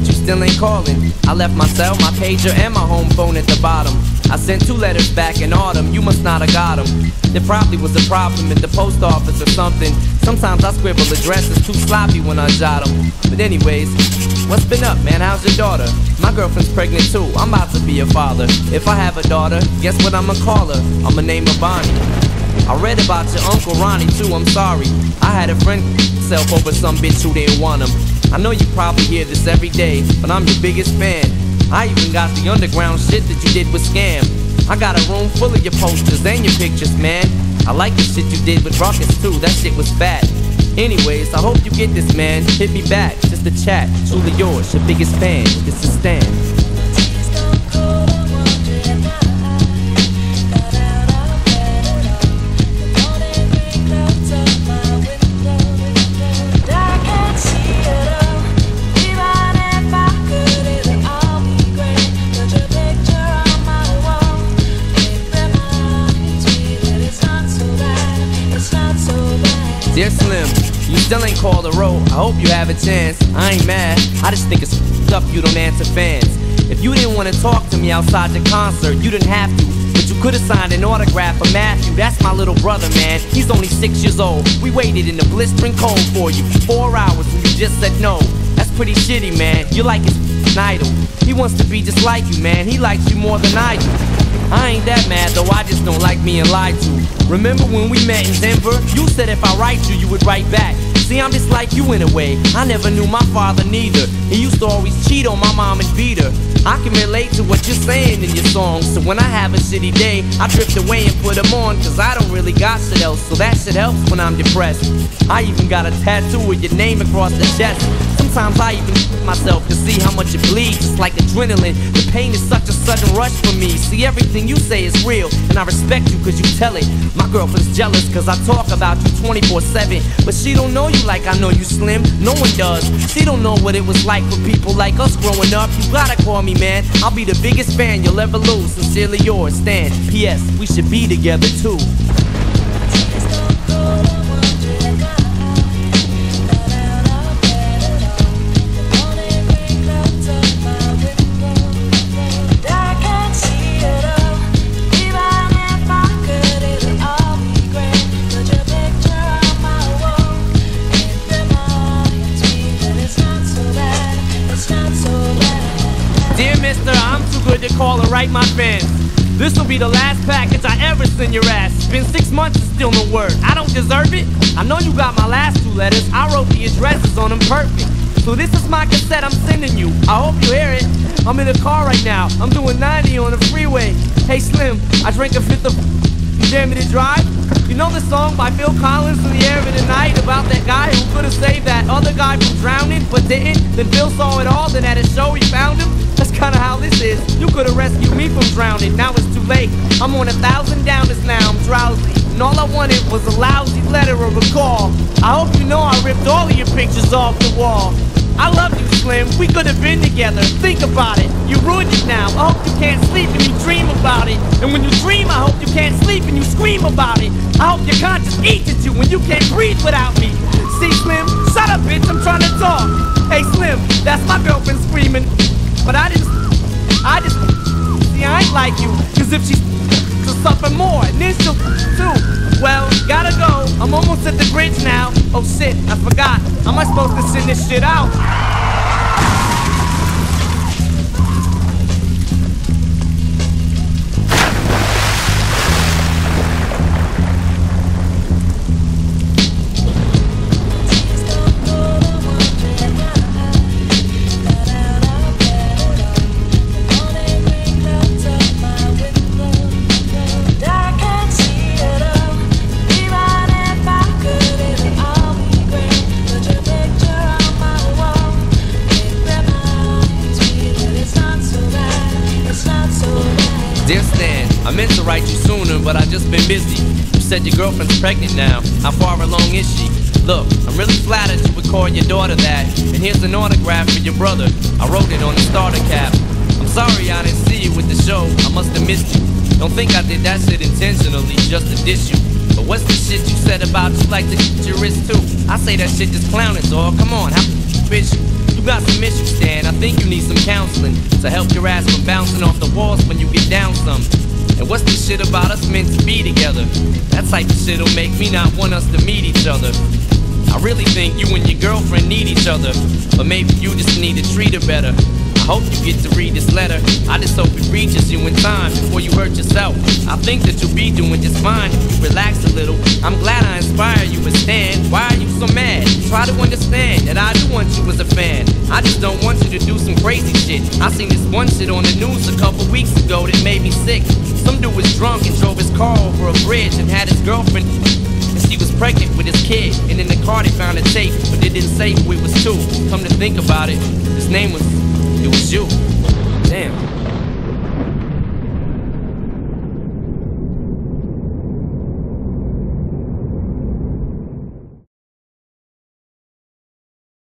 but you still ain't calling. I left my cell, my pager, and my home phone at the bottom. I sent two letters back in autumn, you must not have got them. There probably was a problem at the post office or something. Sometimes I scribble addresses too sloppy when I jot them. But anyways, what's been up, man? How's your daughter? My girlfriend's pregnant too, I'm about to be a father. If I have a daughter, guess what I'ma call her? I'ma name her Bonnie. I read about your Uncle Ronnie too, I'm sorry. I had a friend self over some bitch who didn't want him. I know you probably hear this every day, but I'm your biggest fan. I even got the underground shit that you did with Skam. I got a room full of your posters and your pictures, man. I like the shit you did with Rawkus too, that shit was fat. Anyways, I hope you get this, man. Hit me back, just a chat. Truly yours, your biggest fan. This is Stan. Dear Slim, you still ain't called a road. I hope you have a chance. I ain't mad. I just think it's stuff you don't answer fans. If you didn't want to talk to me outside the concert, you didn't have to. But you could have signed an autograph for Matthew. That's my little brother, man. He's only six years old. We waited in the blistering cold for you for four hours and you just said no. That's pretty shitty, man. You're like his idol. He wants to be just like you, man. He likes you more than I do. I ain't that mad though, I just don't like being lied to. Remember when we met in Denver? You said if I write you, you would write back. See, I'm just like you in a way. I never knew my father neither. He used to always cheat on my mom and beat her. I can relate to what you're saying in your songs. So when I have a shitty day, I drift away and put them on. Cause I don't really got shit else. So that shit helps when I'm depressed. I even got a tattoo with your name across the chest. Sometimes I even myself to see how much it bleeds. It's like adrenaline. The pain is such a sudden rush for me. See, everything you say is real, and I respect you cause you tell it. My girlfriend's jealous cause I talk about you 24 7. But she don't know you like I know you, Slim. No one does. She don't know what it was like for people like us growing up. You gotta call me, man. I'll be the biggest fan you'll ever lose. Sincerely yours, Stan. P.S. We should be together too. Call and write my fans. This will be the last package I ever send your ass. Been six months and still no word. I don't deserve it. I know you got my last two letters. I wrote the addresses on them perfect. So this is my cassette I'm sending you. I hope you hear it. I'm in the car right now. I'm doing 90 on the freeway. Hey Slim, I drank a fifth of to drive? You know the song by Phil Collins in the air of the night about that guy who could have saved that other guy from drowning but didn't? Then Phil saw it all, then at a show he found him? That's kinda how this is. You could've rescued me from drowning, now it's too late. I'm on a thousand downers now, I'm drowsy. And all I wanted was a lousy letter or a call. I hope you know I ripped all of your pictures off the wall. I love you, Slim. We could have been together. Think about it. You ruined it now. I hope you can't sleep and you dream about it. And when you dream, I hope you can't sleep and you scream about it. I hope your conscience eats at you when you can't breathe without me. See, Slim? Shut up, bitch. I'm trying to talk. Hey, Slim, that's my girlfriend screaming. But I just, I just, see, I ain't like you. Cause if she's to suffer more, and then she'll too. Well, gotta go. I'm almost at the bridge now. Oh shit, I forgot. Am I supposed to send this shit out? But I just been busy. You said your girlfriend's pregnant now. How far along is she? Look, I'm really flattered you would call your daughter that. And here's an autograph for your brother. I wrote it on the starter cap. I'm sorry I didn't see you with the show. I must have missed you. Don't think I did that shit intentionally just to diss you. But what's the shit you said about you like to get your wrist too? I say that shit just clowning, dog. Come on, how bitch You got some issues, Stan. I think you need some counseling to help your ass from bouncing off the walls when you get down some. And what's this shit about us meant to be together? That type of shit'll make me not want us to meet each other. I really think you and your girlfriend need each other, but maybe you just need to treat her better. I hope you get to read this letter. I just hope it reaches you in time before you hurt yourself. I think that you'll be doing just fine if you relax a little. I'm glad I inspire you, but Stan, why are you so mad? Try to understand that I do want you as a fan. I just don't want you to do some crazy shit. I seen this one shit on the news a couple weeks ago that made me sick. Some dude was drunk and drove his car over a bridge and had his girlfriend and she was pregnant with his kid. And in the car they found a tape, but they didn't say who it was to. Come to think about it, his name was